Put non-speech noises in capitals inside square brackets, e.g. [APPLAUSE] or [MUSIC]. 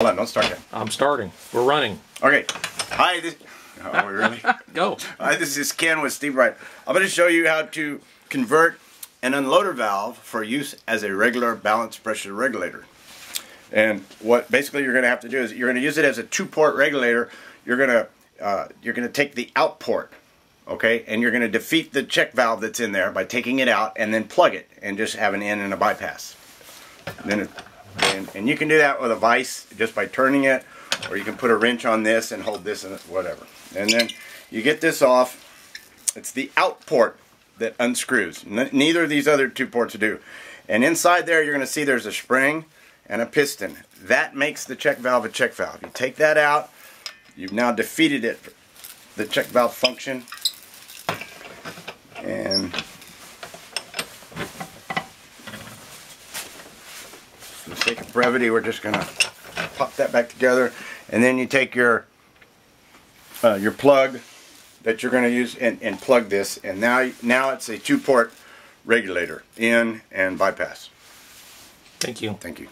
Hold on, don't start yet. I'm starting. We're running. Okay. Hi, this. Oh, we really? [LAUGHS] Go. Hi, this is Ken with Steambrite. I'm going to show you how to convert an unloader valve for use as a regular balance pressure regulator. And what basically you're going to have to do is you're going to use it as a two-port regulator. You're going to uh, you're going to take the out port, okay, and you're going to defeat the check valve that's in there by taking it out and then plug it and just have an in and a bypass. And then it, and, and you can do that with a vise just by turning it, or you can put a wrench on this and hold this and whatever. And then you get this off. It's the out port that unscrews. N neither of these other two ports do. And inside there, you're going to see there's a spring and a piston. That makes the check valve a check valve. You take that out, you've now defeated it, the check valve function. And for the sake of brevity, we're just going to pop that back together. And then you take your uh, your plug that you're going to use and, and plug this. And now, now it's a two-port regulator, in and bypass. Thank you. Thank you.